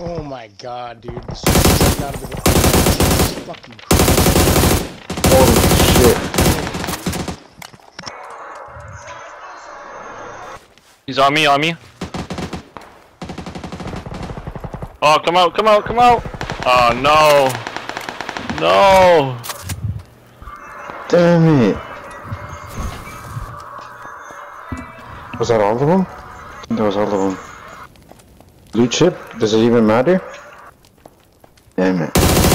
Oh my god, dude. This is gotta be the fucking Christ. Holy shit. He's on me, on me. Oh, come out, come out, come out. Oh, no. No. Damn it. Was that all of them? I think that was all of them. Blue chip? Does it even matter? Damn it.